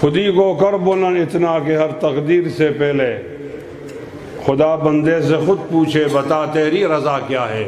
خودی کو کر بلند اتنا کہ ہر تقدیر سے پہلے خدا بندے سے خود پوچھے، بتا تیری رضا کیا ہے؟